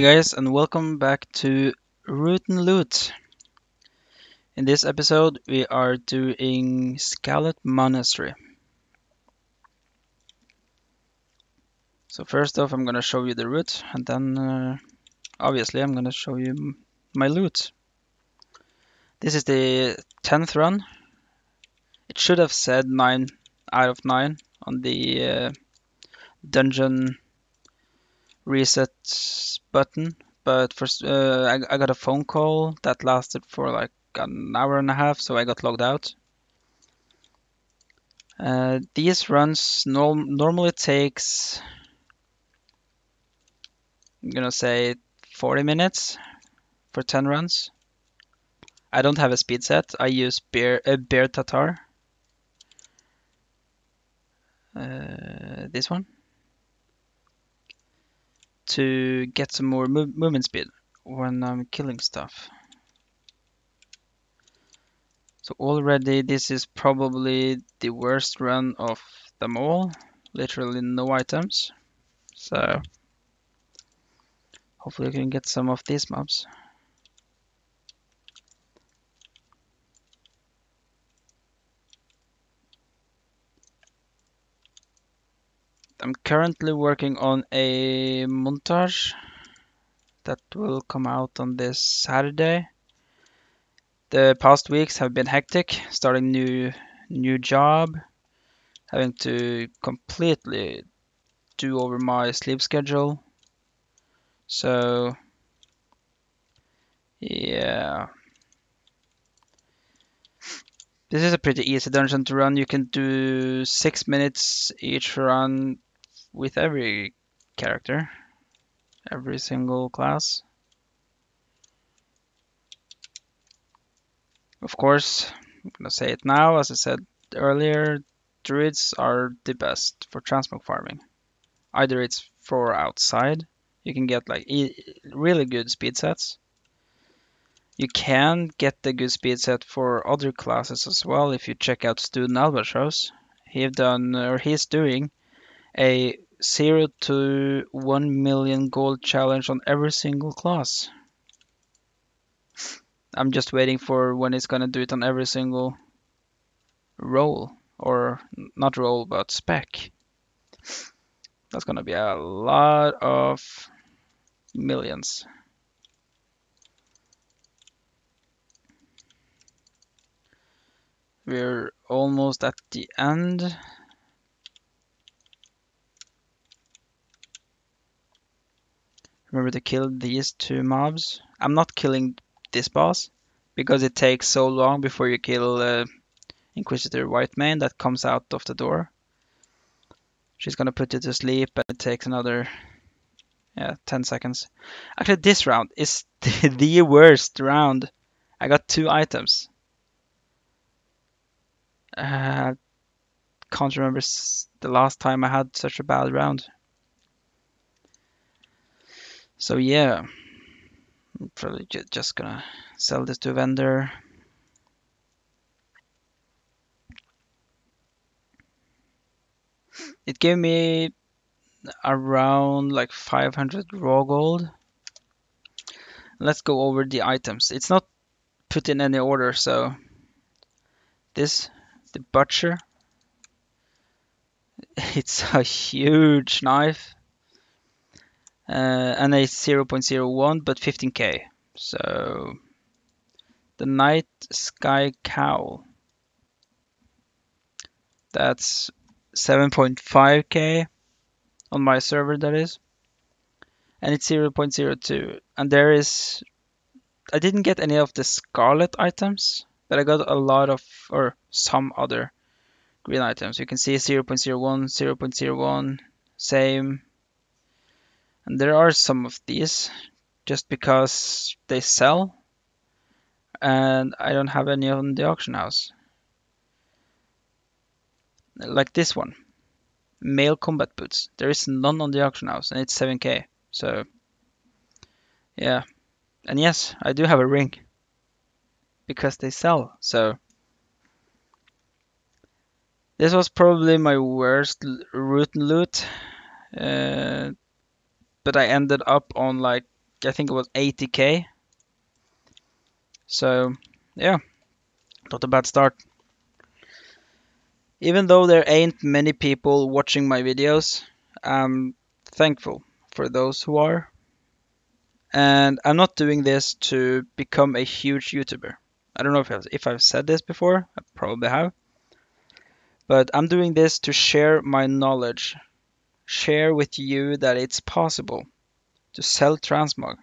Hey guys, and welcome back to Route and Loot. In this episode, we are doing Scarlet Monastery. So first off, I'm gonna show you the route, and then uh, obviously I'm gonna show you my loot. This is the 10th run. It should have said 9 out of 9 on the uh, dungeon reset button, but first uh, I, I got a phone call that lasted for like an hour and a half, so I got logged out. Uh, these runs norm normally takes I'm gonna say 40 minutes for 10 runs. I don't have a speed set. I use bear uh, bear tatar. Uh, this one to get some more move movement speed when I'm killing stuff. So already this is probably the worst run of them all. Literally no items. So hopefully I can get some of these mobs. I'm currently working on a montage that will come out on this Saturday. The past weeks have been hectic, starting new new job, having to completely do over my sleep schedule. So yeah. This is a pretty easy dungeon to run. You can do six minutes each run with every character, every single class. Of course, I'm gonna say it now, as I said earlier, druids are the best for transmog farming. Either it's for outside, you can get like really good speed sets. You can get the good speed set for other classes as well if you check out Student Albatross. He've done or he's doing a 0 to 1 million gold challenge on every single class. I'm just waiting for when it's gonna do it on every single role, or not role, but spec. That's gonna be a lot of millions. We're almost at the end. Remember to kill these two mobs. I'm not killing this boss because it takes so long before you kill uh, Inquisitor Whitemane that comes out of the door. She's gonna put you to sleep and it takes another yeah 10 seconds. Actually this round is the worst round. I got two items. Uh, can't remember the last time I had such a bad round. So yeah, I'm probably just gonna sell this to a vendor. It gave me around like 500 raw gold. Let's go over the items. It's not put in any order, so this, the butcher, it's a huge knife Uh, and a 0.01 but 15k. So the night sky cowl. That's 7.5k on my server that is. And it's 0.02. And there is I didn't get any of the scarlet items, but I got a lot of or some other green items. You can see 0.01, 0.01, same, and there are some of these just because they sell and I don't have any on the auction house. Like this one, mail combat boots. There is none on the auction house and it's 7k. So yeah. And yes, I do have a ring because they sell. So this was probably my worst root loot. Uh, but I ended up on like I think it was 80k. So yeah, not a bad start. Even though there ain't many people watching my videos, I'm thankful for those who are. And I'm not doing this to become a huge YouTuber. I don't know if I've, if I've said this before, I probably have. But I'm doing this to share my knowledge, share with you that it's possible to sell transmog.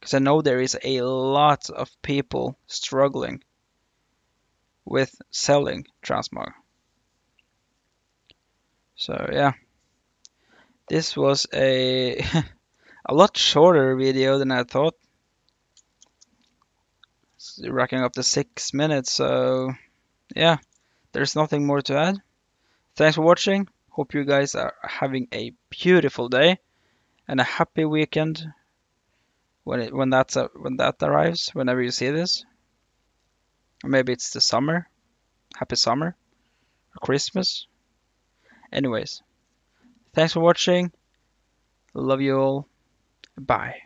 Because I know there is a lot of people struggling with selling transmog. So yeah, this was a a lot shorter video than I thought. It's racking up to six minutes, so yeah, there's nothing more to add. Thanks for watching. Hope you guys are having a beautiful day and a happy weekend when it when that's a, when that arrives. Whenever you see this, maybe it's the summer. Happy summer or Christmas. Anyways, thanks for watching. Love you all. Bye.